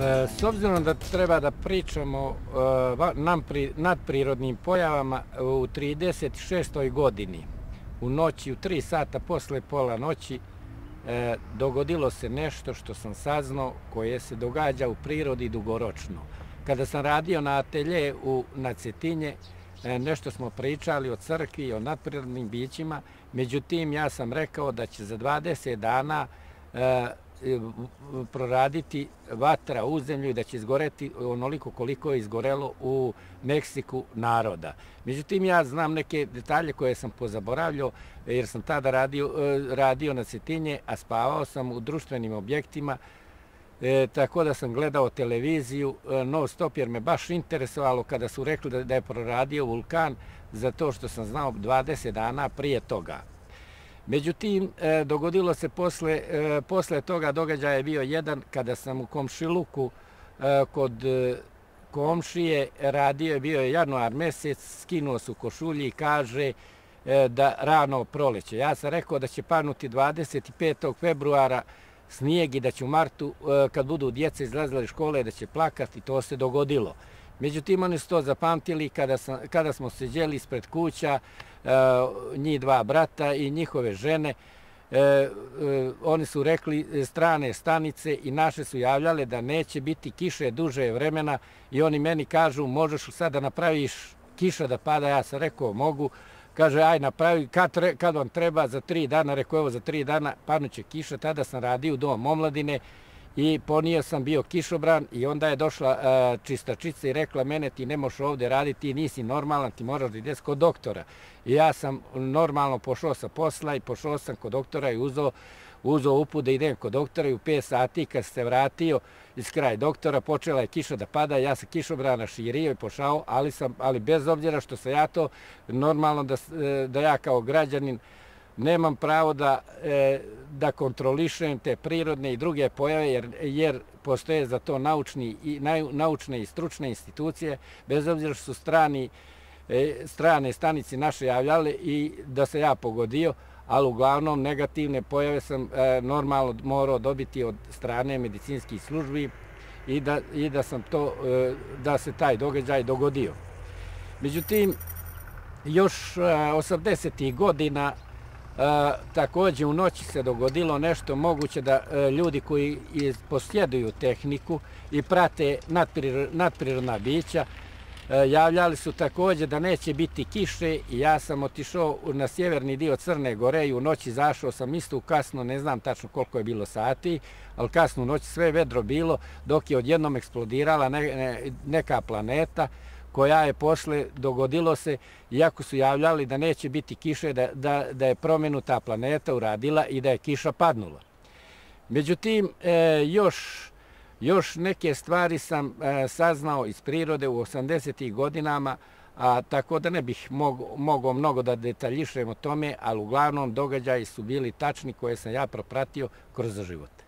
E, s obzirom da treba da pričamo e, nadprirodnim pojavama e, u 36. godini, u noći, u 3 sata posle pola noći, e, dogodilo se nešto što sam saznao koje se događa u prirodi dugoročno. Kada sam radio na atelje u, na Cetinje, nešto smo pričali o crkvi o nadprirodnim bićima, međutim ja sam rekao da će za 20 dana E, proraditi vatra u zemlju i da će izgoreti onoliko koliko je izgorelo u Meksiku naroda. Međutim, ja znam neke detalje koje sam pozaboravljao e, jer sam tada radio, e, radio na Cetinje, a spavao sam u društvenim objektima, e, tako da sam gledao televiziju e, non stop jer me baš interesovalo kada su rekli da, da je proradio vulkan za to što sam znao 20 dana prije toga. Međutim, e, dogodilo se posle, e, posle toga događaja je bio jedan kada sam u komšiluku e, kod komšije radio, bio je januar mesec, skinuo su košulji i kaže da rano proleće. Ja sam rekao da će panuti 25. februara snijeg i da će u martu, kad budu djeca izlazili škole, da će plakati, to se dogodilo. Međutim, oni su to zapamtili kada, sam, kada smo seđeli ispred kuća, e, njih dva brata i njihove žene, e, e, oni su rekli e, strane stanice i naše su javljale da neće biti kiše duže vremena i oni meni kažu možeš sad da napraviš kiša da pada, ja sam rekao mogu, kaže aj napravi kad, tre, kad vam treba za tri dana, rekao evo za tri dana panuće kiša, tada sam radio u dom omladine i ponio sam bio kišobran i onda je došla e, čistačica i rekla mene ti ne možeš ovdje raditi, ti nisi normalan, ti moraš da ideš kod doktora. I ja sam normalno pošao sa posla i pošao sam kod doktora i uzao uzao upu da idem kod doktora i u 5 sati kad se vratio iz kraja doktora počela je kiša da pada, ja sam kišobrana širio i pošao, ali, sam, ali bez obzira što sam ja to normalno da, e, da ja kao građanin nemam pravo da, e, da kontrolišem te prirodne i druge pojave, jer, jer postoje za to naučni, i, naučne i stručne institucije, bez obzira što su strani, e, strane stanici naše javljale i da se ja pogodio, ali uglavnom negativne pojave sam e, normalno morao dobiti od strane medicinskih službi i da, i da sam to, e, da se taj događaj dogodio. Međutim, još e, 80. godina E, također u noći se dogodilo nešto moguće da e, ljudi koji posjeduju tehniku i prate nadprirodna bića e, javljali su također da neće biti kiše i ja sam otišao na sjeverni dio Crne Gore i u noći zašao sam isto u kasno, ne znam tačno koliko je bilo sati, ali kasno u noći sve vedro bilo dok je odjednom eksplodirala neka planeta koja je posle dogodilo se, iako su javljali da neće biti kiše, da, da, da je promjenu ta planeta uradila i da je kiša padnula. Međutim, e, još, još neke stvari sam e, saznao iz prirode u 80. godinama, a tako da ne bih mogao mogo mnogo da detaljišem o tome, ali uglavnom događaji su bili tačni koje sam ja propratio kroz život.